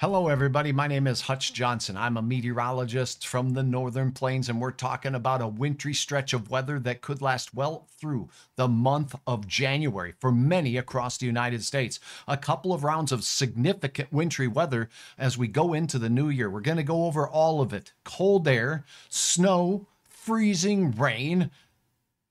Hello, everybody. My name is Hutch Johnson. I'm a meteorologist from the Northern Plains, and we're talking about a wintry stretch of weather that could last well through the month of January for many across the United States. A couple of rounds of significant wintry weather as we go into the new year. We're going to go over all of it cold air, snow, freezing rain,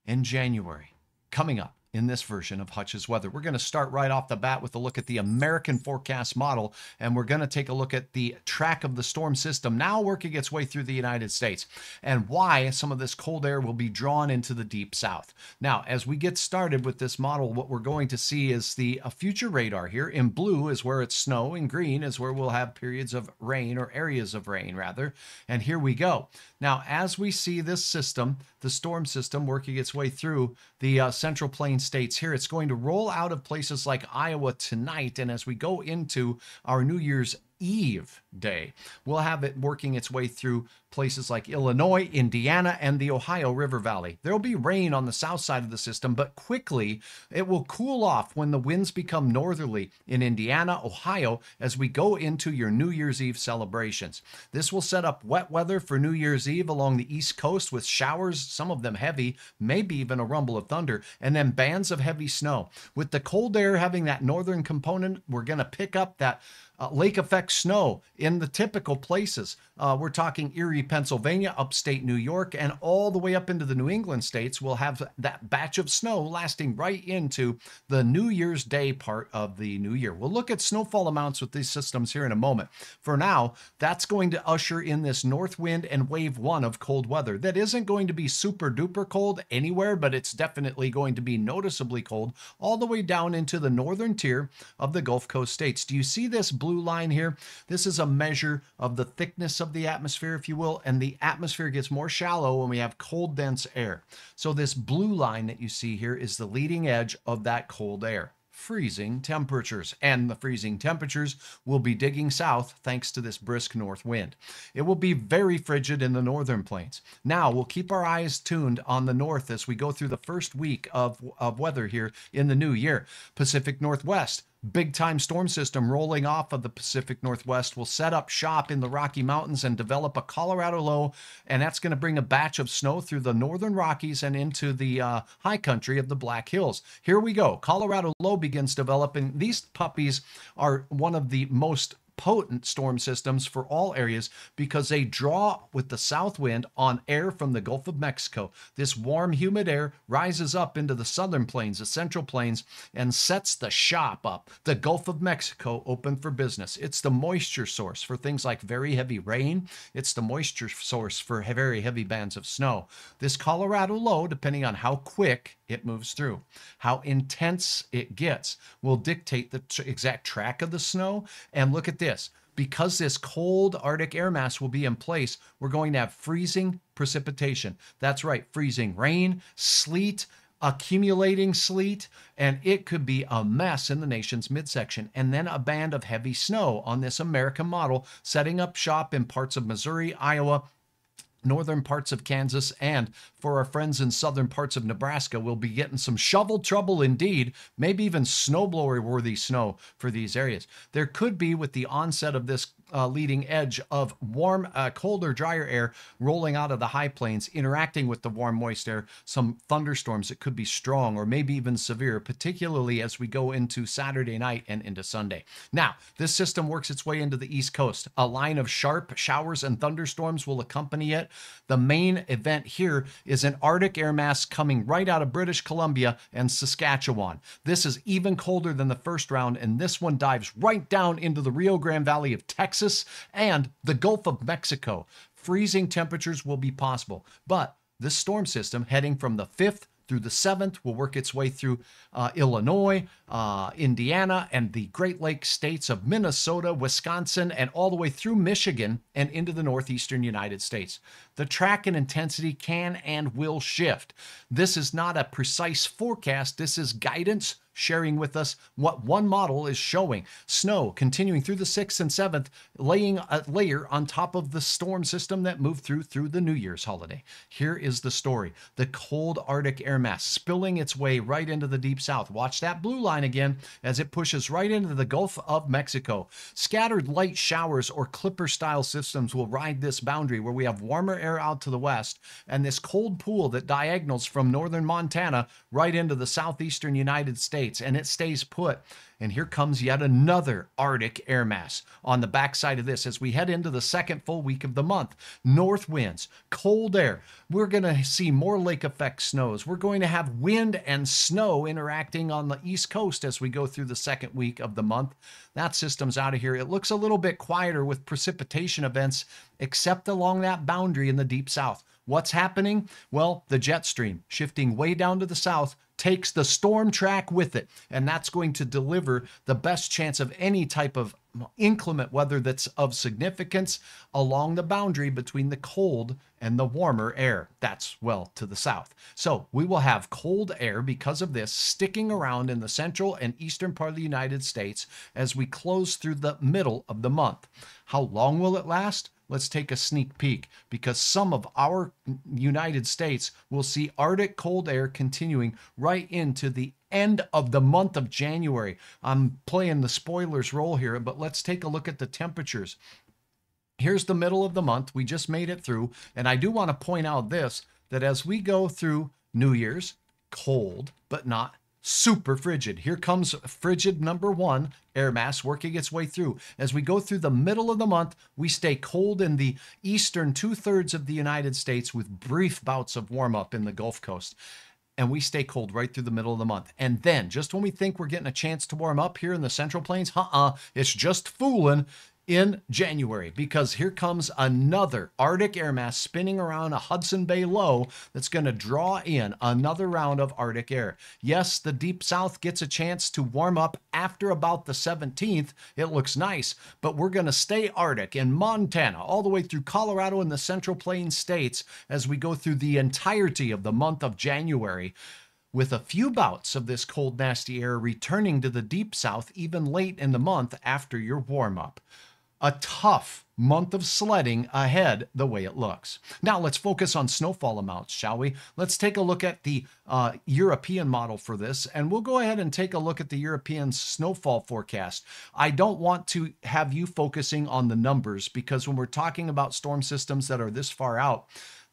in January coming up in this version of Hutch's Weather. We're going to start right off the bat with a look at the American forecast model, and we're going to take a look at the track of the storm system now working its way through the United States and why some of this cold air will be drawn into the deep south. Now, as we get started with this model, what we're going to see is the future radar here. In blue is where it's snow, in green is where we'll have periods of rain or areas of rain, rather. And here we go. Now, as we see this system, the storm system working its way through the uh, central plains states here. It's going to roll out of places like Iowa tonight. And as we go into our New Year's Eve day. We'll have it working its way through places like Illinois, Indiana, and the Ohio River Valley. There'll be rain on the south side of the system, but quickly it will cool off when the winds become northerly in Indiana, Ohio, as we go into your New Year's Eve celebrations. This will set up wet weather for New Year's Eve along the East Coast with showers, some of them heavy, maybe even a rumble of thunder, and then bands of heavy snow. With the cold air having that northern component, we're going to pick up that uh, lake effect snow in the typical places. Uh, we're talking Erie, Pennsylvania, upstate New York, and all the way up into the New England states. We'll have that batch of snow lasting right into the New Year's Day part of the new year. We'll look at snowfall amounts with these systems here in a moment. For now, that's going to usher in this north wind and wave one of cold weather. That isn't going to be super duper cold anywhere, but it's definitely going to be noticeably cold all the way down into the northern tier of the Gulf Coast states. Do you see this? blue line here, this is a measure of the thickness of the atmosphere, if you will, and the atmosphere gets more shallow when we have cold, dense air. So this blue line that you see here is the leading edge of that cold air freezing temperatures, and the freezing temperatures will be digging south thanks to this brisk north wind. It will be very frigid in the northern plains. Now, we'll keep our eyes tuned on the north as we go through the first week of, of weather here in the new year. Pacific Northwest, big time storm system rolling off of the Pacific Northwest will set up shop in the Rocky Mountains and develop a Colorado low. And that's going to bring a batch of snow through the northern Rockies and into the uh, high country of the Black Hills. Here we go. Colorado low begins developing. These puppies are one of the most potent storm systems for all areas because they draw with the south wind on air from the Gulf of Mexico. This warm, humid air rises up into the southern plains, the central plains, and sets the shop up. The Gulf of Mexico open for business. It's the moisture source for things like very heavy rain. It's the moisture source for very heavy bands of snow. This Colorado low, depending on how quick it moves through, how intense it gets, will dictate the exact track of the snow. And look at this this because this cold Arctic air mass will be in place, we're going to have freezing precipitation. That's right, freezing rain, sleet, accumulating sleet, and it could be a mess in the nation's midsection. And then a band of heavy snow on this American model, setting up shop in parts of Missouri, Iowa, northern parts of Kansas, and for our friends in southern parts of Nebraska, we'll be getting some shovel trouble indeed, maybe even snowblower worthy snow for these areas. There could be, with the onset of this uh, leading edge of warm, uh, colder, drier air rolling out of the high plains, interacting with the warm, moist air, some thunderstorms that could be strong or maybe even severe, particularly as we go into Saturday night and into Sunday. Now, this system works its way into the East Coast. A line of sharp showers and thunderstorms will accompany it. The main event here is an Arctic air mass coming right out of British Columbia and Saskatchewan. This is even colder than the first round, and this one dives right down into the Rio Grande Valley of Texas Texas, and the Gulf of Mexico. Freezing temperatures will be possible, but this storm system heading from the 5th through the 7th will work its way through uh, Illinois, uh, Indiana, and the Great Lakes states of Minnesota, Wisconsin, and all the way through Michigan and into the northeastern United States. The track and intensity can and will shift. This is not a precise forecast, this is guidance sharing with us what one model is showing. Snow continuing through the 6th and 7th, laying a layer on top of the storm system that moved through through the New Year's holiday. Here is the story. The cold Arctic air mass spilling its way right into the deep south. Watch that blue line again as it pushes right into the Gulf of Mexico. Scattered light showers or clipper style systems will ride this boundary where we have warmer air out to the west and this cold pool that diagonals from northern Montana right into the southeastern United States and it stays put. And here comes yet another Arctic air mass on the backside of this as we head into the second full week of the month. North winds, cold air. We're going to see more lake effect snows. We're going to have wind and snow interacting on the east coast as we go through the second week of the month. That system's out of here. It looks a little bit quieter with precipitation events, except along that boundary in the deep south. What's happening? Well, the jet stream shifting way down to the south takes the storm track with it, and that's going to deliver the best chance of any type of inclement weather that's of significance along the boundary between the cold and the warmer air. That's well to the south. So we will have cold air because of this sticking around in the central and eastern part of the United States as we close through the middle of the month. How long will it last? Let's take a sneak peek because some of our United States will see Arctic cold air continuing right into the end of the month of January. I'm playing the spoilers role here, but let's take a look at the temperatures. Here's the middle of the month. We just made it through. And I do want to point out this that as we go through New Year's, cold, but not super frigid. Here comes frigid number one, air mass, working its way through. As we go through the middle of the month, we stay cold in the eastern two thirds of the United States with brief bouts of warm up in the Gulf Coast. And we stay cold right through the middle of the month. And then, just when we think we're getting a chance to warm up here in the Central Plains, uh uh, it's just fooling in January because here comes another Arctic air mass spinning around a Hudson Bay low that's going to draw in another round of Arctic air. Yes, the deep south gets a chance to warm up after about the 17th. It looks nice, but we're going to stay Arctic in Montana all the way through Colorado and the Central Plains states as we go through the entirety of the month of January with a few bouts of this cold, nasty air returning to the deep south even late in the month after your warm up a tough month of sledding ahead the way it looks. Now let's focus on snowfall amounts, shall we? Let's take a look at the uh, European model for this, and we'll go ahead and take a look at the European snowfall forecast. I don't want to have you focusing on the numbers because when we're talking about storm systems that are this far out,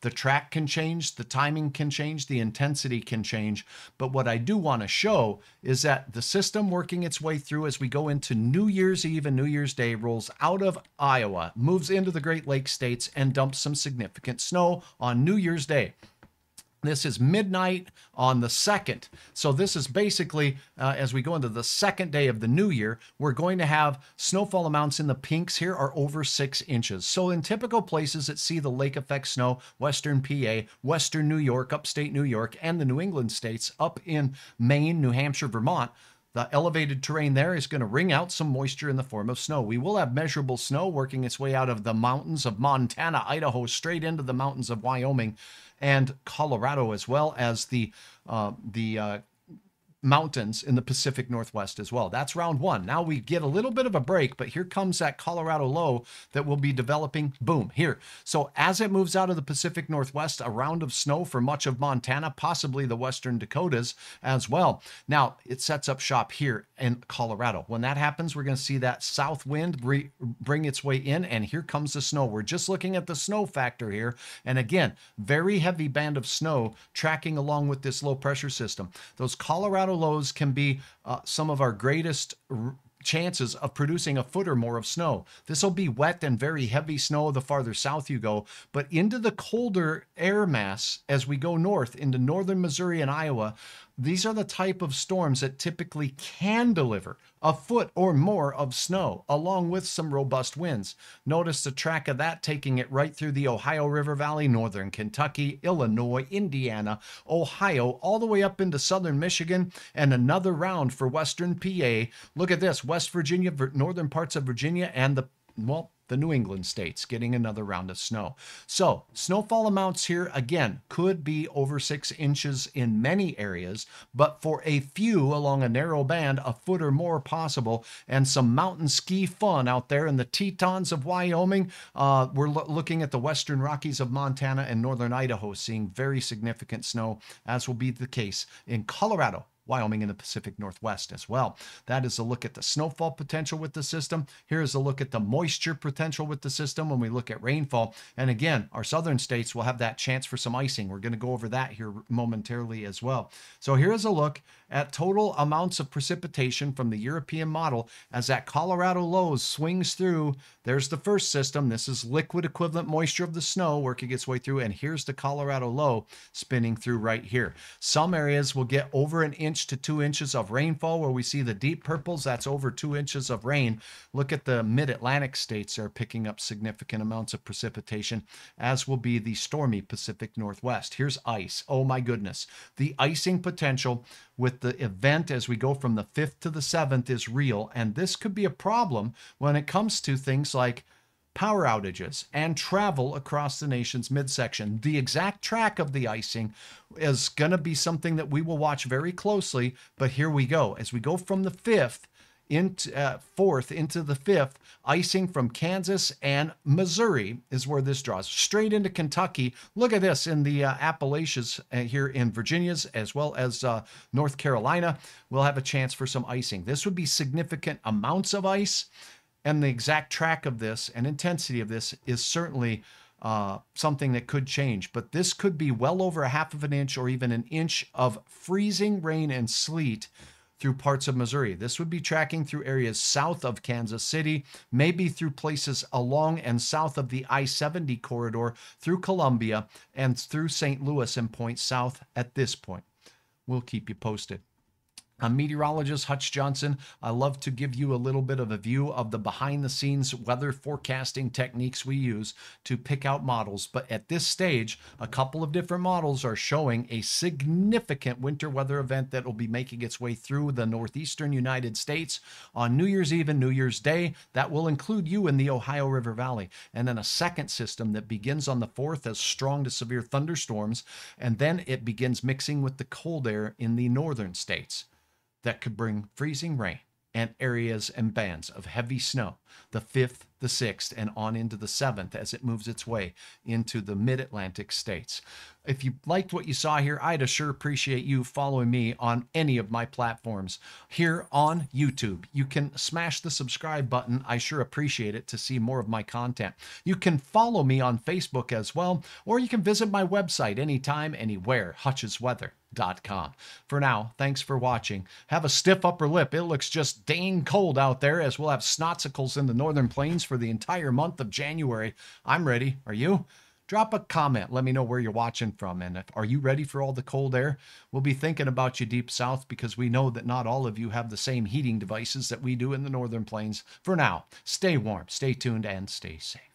the track can change, the timing can change, the intensity can change. But what I do want to show is that the system working its way through as we go into New Year's Eve and New Year's Day rolls out of Iowa, moves into the Great Lakes states, and dumps some significant snow on New Year's Day. This is midnight on the second. So this is basically, uh, as we go into the second day of the new year, we're going to have snowfall amounts in the pinks here are over six inches. So in typical places that see the lake effect snow, Western PA, Western New York, upstate New York, and the New England states up in Maine, New Hampshire, Vermont, the elevated terrain there is going to wring out some moisture in the form of snow. We will have measurable snow working its way out of the mountains of Montana, Idaho, straight into the mountains of Wyoming and Colorado, as well as the uh, the uh, mountains in the Pacific Northwest as well. That's round one. Now we get a little bit of a break, but here comes that Colorado low that will be developing. Boom, here. So as it moves out of the Pacific Northwest, a round of snow for much of Montana, possibly the Western Dakotas as well. Now it sets up shop here in Colorado. When that happens, we're going to see that south wind bring its way in, and here comes the snow. We're just looking at the snow factor here. And again, very heavy band of snow tracking along with this low pressure system. Those Colorado lows can be uh, some of our greatest chances of producing a foot or more of snow. This will be wet and very heavy snow the farther south you go, but into the colder air mass as we go north into northern Missouri and Iowa, these are the type of storms that typically can deliver a foot or more of snow, along with some robust winds. Notice the track of that taking it right through the Ohio River Valley, northern Kentucky, Illinois, Indiana, Ohio, all the way up into southern Michigan, and another round for western PA. Look at this West Virginia, northern parts of Virginia, and the well, the New England states getting another round of snow. So, snowfall amounts here again could be over six inches in many areas, but for a few along a narrow band, a foot or more possible, and some mountain ski fun out there in the Tetons of Wyoming. Uh, we're lo- looking at the western Rockies of Montana and northern Idaho, seeing very significant snow, as will be the case in Colorado, Wyoming and the Pacific Northwest as well. That is a look at the snowfall potential with the system. Here is a look at the moisture potential with the system when we look at rainfall. And again, our southern states will have that chance for some icing. We're going to go over that here momentarily as well. So here is a look at total amounts of precipitation from the European model as that Colorado low swings through. There's the first system. This is liquid equivalent moisture of the snow working its way through. And here's the Colorado low spinning through right here. Some areas will get over an inch to two inches of rainfall where we see the deep purples. That's over two inches of rain. Look at the mid Atlantic states are picking up significant amounts of precipitation, as will be the stormy Pacific Northwest. Here's ice. Oh my goodness. The icing potential with the event as we go from the 5th to the 7th is real. And this could be a problem when it comes to things like power outages and travel across the nation's midsection. The exact track of the icing is going to be something that we will watch very closely. But here we go. As we go from the 5th into uh, fourth into the fifth. Icing from Kansas and Missouri is where this draws straight into Kentucky. Look at this in the uh, Appalachians uh, here in Virginia's as well as uh, North Carolina. We'll have a chance for some icing. This would be significant amounts of ice, and the exact track of this and intensity of this is certainly. Uh, something that could change, but this could be well over a half of an inch or even an inch of freezing rain and sleet through parts of Missouri. This would be tracking through areas south of Kansas City, maybe through places along and south of the I 70 corridor through Columbia and through St. Louis and points south at this point. We'll keep you posted. I'm meteorologist Hutch Johnson. I love to give you a little bit of a view of the behind the scenes weather forecasting techniques we use to pick out models. But at this stage, a couple of different models are showing a significant winter weather event that will be making its way through the northeastern United States on New Year's Eve and New Year's Day. That will include you in the Ohio River Valley. And then a second system that begins on the 4th as strong to severe thunderstorms. And then it begins mixing with the cold air in the northern states that could bring freezing rain and areas and bands of heavy snow. The 5th, the 6th, and on into the 7th as it moves its way into the mid Atlantic states. If you liked what you saw here, I'd sure appreciate you following me on any of my platforms. Here on YouTube, you can smash the subscribe button. I sure appreciate it to see more of my content. You can follow me on Facebook as well, or you can visit my website anytime, anywhere, Hutch's Weather. For now, thanks for watching. Have a stiff upper lip. It looks just dang cold out there as we'll have snotsicles in the northern plains for the entire month of January. I'm ready. Are you? Drop a comment. Let me know where you're watching from. And if, are you ready for all the cold air? We'll be thinking about you deep south because we know that not all of you have the same heating devices that we do in the northern plains. For now, stay warm, stay tuned, and stay safe.